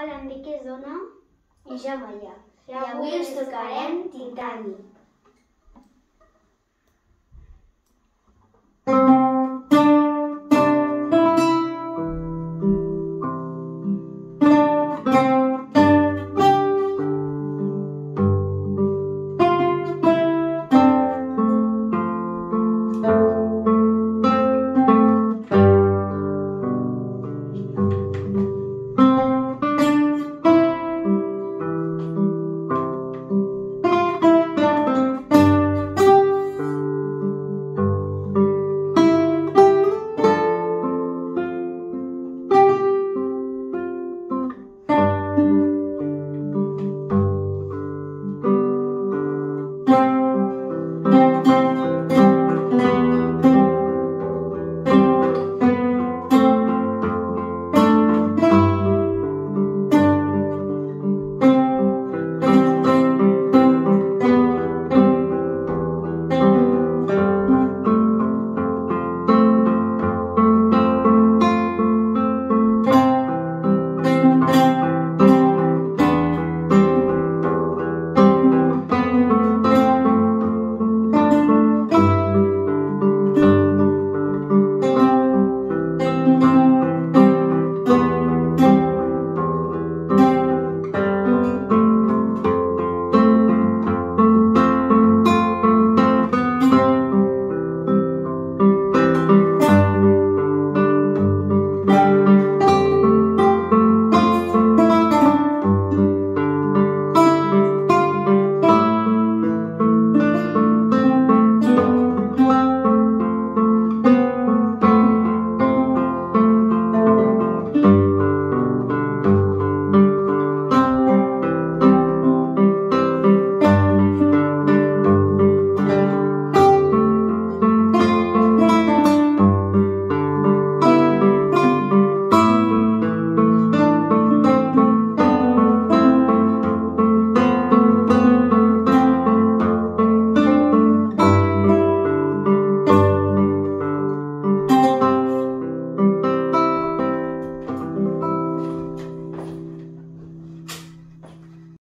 Hola, em dic Dona. I jo, Maia. I avui us tocarem Titanic.